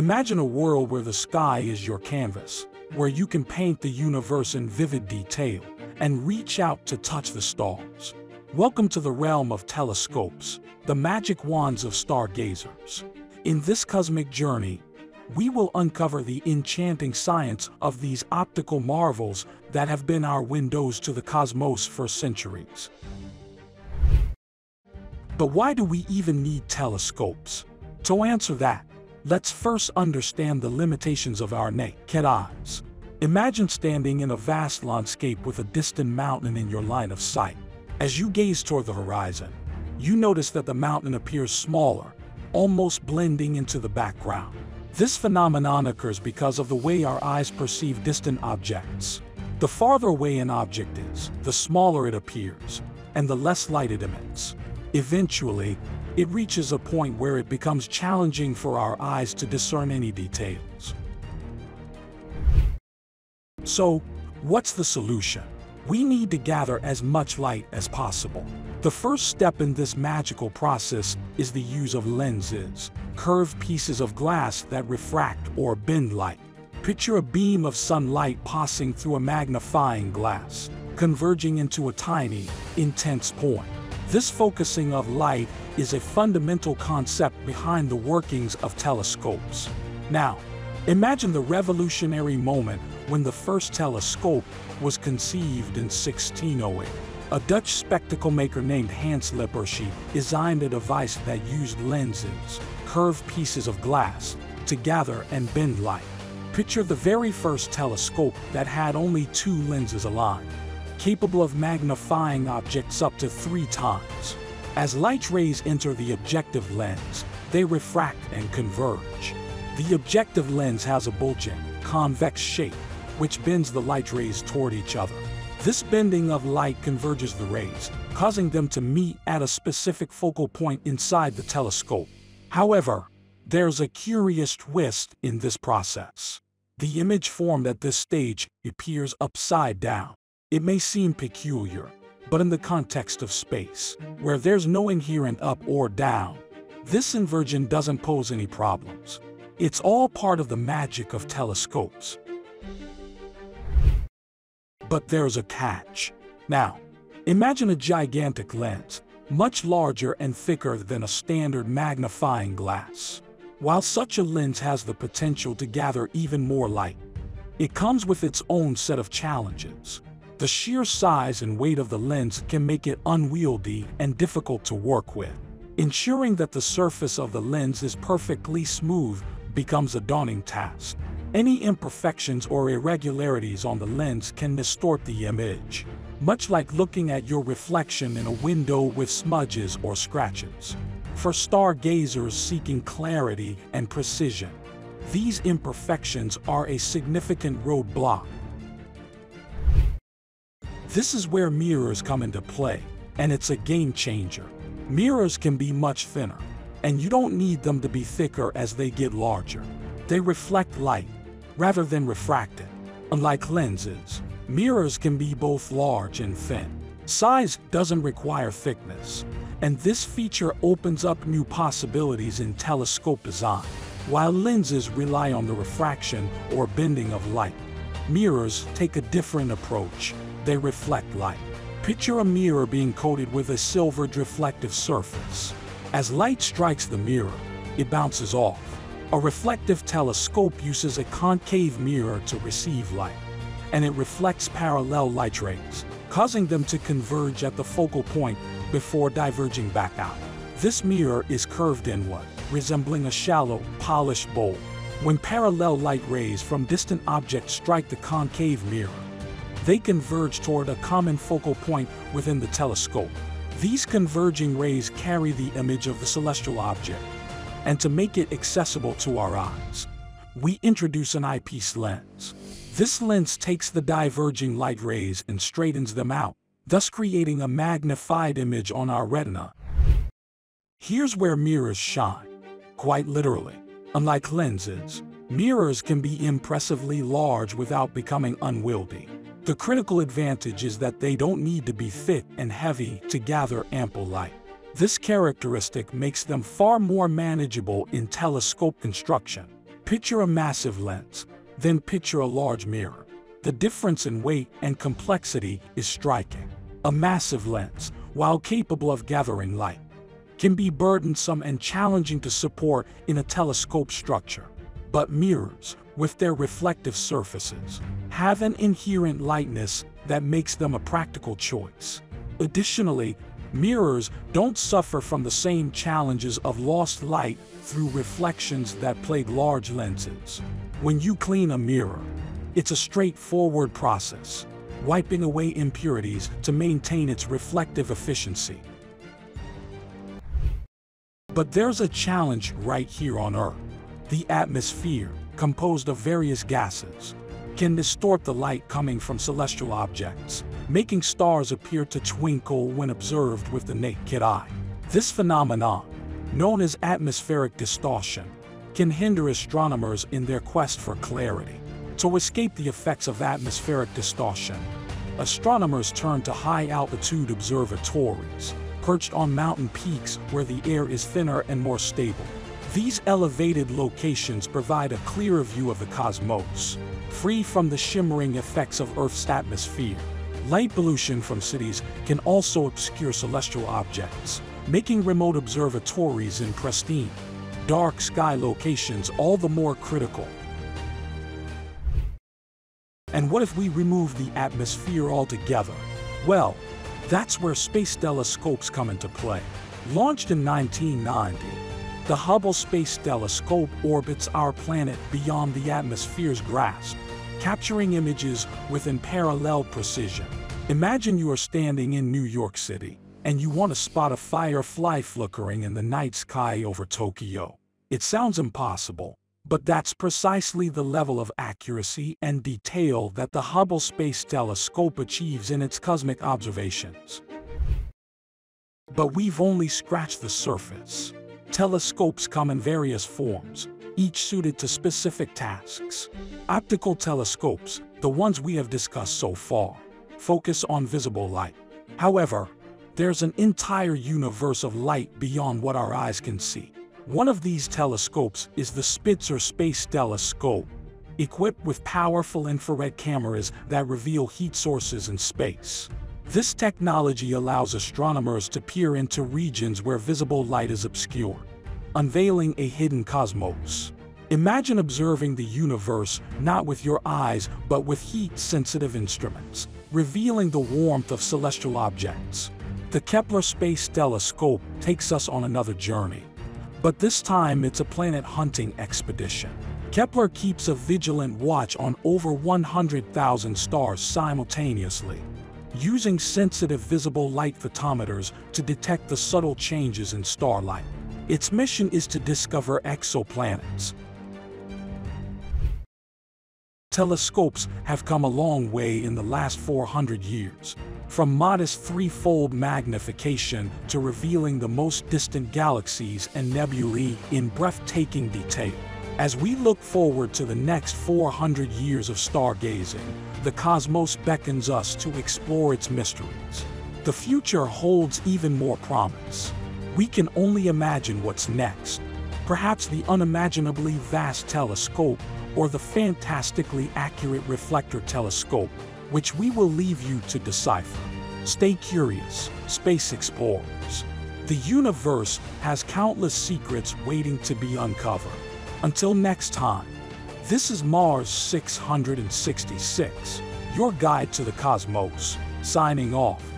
Imagine a world where the sky is your canvas, where you can paint the universe in vivid detail and reach out to touch the stars. Welcome to the realm of telescopes, the magic wands of stargazers. In this cosmic journey, we will uncover the enchanting science of these optical marvels that have been our windows to the cosmos for centuries. But why do we even need telescopes? To answer that, let's first understand the limitations of our naked eyes. Imagine standing in a vast landscape with a distant mountain in your line of sight. As you gaze toward the horizon, you notice that the mountain appears smaller, almost blending into the background. This phenomenon occurs because of the way our eyes perceive distant objects. The farther away an object is, the smaller it appears, and the less light it emits. Eventually, it reaches a point where it becomes challenging for our eyes to discern any details. So, what's the solution? We need to gather as much light as possible. The first step in this magical process is the use of lenses, curved pieces of glass that refract or bend light. Picture a beam of sunlight passing through a magnifying glass, converging into a tiny, intense point. This focusing of light is a fundamental concept behind the workings of telescopes. Now, imagine the revolutionary moment when the first telescope was conceived in 1608. A Dutch spectacle maker named Hans Lippershey designed a device that used lenses, curved pieces of glass, to gather and bend light. Picture the very first telescope that had only two lenses aligned, capable of magnifying objects up to three times. As light rays enter the objective lens, they refract and converge. The objective lens has a bulging, convex shape, which bends the light rays toward each other. This bending of light converges the rays, causing them to meet at a specific focal point inside the telescope. However, there's a curious twist in this process. The image formed at this stage appears upside down. It may seem peculiar, but in the context of space, where there's no inherent up or down, this inversion doesn't pose any problems. It's all part of the magic of telescopes. But there's a catch. Now, imagine a gigantic lens, much larger and thicker than a standard magnifying glass. While such a lens has the potential to gather even more light, it comes with its own set of challenges. The sheer size and weight of the lens can make it unwieldy and difficult to work with. Ensuring that the surface of the lens is perfectly smooth becomes a daunting task. Any imperfections or irregularities on the lens can distort the image, much like looking at your reflection in a window with smudges or scratches. For stargazers seeking clarity and precision, these imperfections are a significant roadblock. This is where mirrors come into play, and it's a game changer. Mirrors can be much thinner, and you don't need them to be thicker as they get larger. They reflect light, rather than refract it. Unlike lenses, mirrors can be both large and thin. Size doesn't require thickness, and this feature opens up new possibilities in telescope design. While lenses rely on the refraction or bending of light, mirrors take a different approach. They reflect light. Picture a mirror being coated with a silvered reflective surface. As light strikes the mirror, it bounces off. A reflective telescope uses a concave mirror to receive light, and it reflects parallel light rays, causing them to converge at the focal point before diverging back out. This mirror is curved inward, resembling a shallow, polished bowl. When parallel light rays from distant objects strike the concave mirror, they converge toward a common focal point within the telescope. These converging rays carry the image of the celestial object, and to make it accessible to our eyes, we introduce an eyepiece lens. This lens takes the diverging light rays and straightens them out, thus creating a magnified image on our retina. Here's where mirrors shine, quite literally. Unlike lenses, mirrors can be impressively large without becoming unwieldy. The critical advantage is that they don't need to be thick and heavy to gather ample light. This characteristic makes them far more manageable in telescope construction. Picture a massive lens, then picture a large mirror. The difference in weight and complexity is striking. A massive lens, while capable of gathering light, can be burdensome and challenging to support in a telescope structure. But mirrors, with their reflective surfaces, have an inherent lightness that makes them a practical choice. Additionally, mirrors don't suffer from the same challenges of lost light through reflections that plague large lenses. When you clean a mirror, it's a straightforward process, wiping away impurities to maintain its reflective efficiency. But there's a challenge right here on Earth. The atmosphere, composed of various gases, can distort the light coming from celestial objects, making stars appear to twinkle when observed with the naked eye. This phenomenon, known as atmospheric distortion, can hinder astronomers in their quest for clarity. To escape the effects of atmospheric distortion, astronomers turn to high-altitude observatories, perched on mountain peaks where the air is thinner and more stable. These elevated locations provide a clearer view of the cosmos, free from the shimmering effects of Earth's atmosphere. Light pollution from cities can also obscure celestial objects, making remote observatories in pristine, dark sky locations all the more critical. And what if we remove the atmosphere altogether? Well, that's where space telescopes come into play. Launched in 1990, the Hubble Space Telescope orbits our planet beyond the atmosphere's grasp, capturing images with unparalleled precision. Imagine you are standing in New York City, and you want to spot a firefly flickering in the night sky over Tokyo. It sounds impossible, but that's precisely the level of accuracy and detail that the Hubble Space Telescope achieves in its cosmic observations. But we've only scratched the surface. Telescopes come in various forms, each suited to specific tasks. Optical telescopes, the ones we have discussed so far, focus on visible light. However, there's an entire universe of light beyond what our eyes can see. One of these telescopes is the Spitzer Space Telescope, equipped with powerful infrared cameras that reveal heat sources in space. This technology allows astronomers to peer into regions where visible light is obscured, unveiling a hidden cosmos. Imagine observing the universe not with your eyes but with heat-sensitive instruments, revealing the warmth of celestial objects. The Kepler Space Telescope takes us on another journey, but this time it's a planet hunting expedition. Kepler keeps a vigilant watch on over 100,000 stars simultaneously, using sensitive visible light photometers to detect the subtle changes in starlight. Its mission is to discover exoplanets. Telescopes have come a long way in the last 400 years, from modest threefold magnification to revealing the most distant galaxies and nebulae in breathtaking detail. As we look forward to the next 400 years of stargazing, the cosmos beckons us to explore its mysteries. The future holds even more promise. We can only imagine what's next. Perhaps the unimaginably vast telescope or the fantastically accurate reflector telescope which we will leave you to decipher. Stay curious, space explorers. The universe has countless secrets waiting to be uncovered. Until next time, this is Mars 666, your guide to the cosmos, signing off.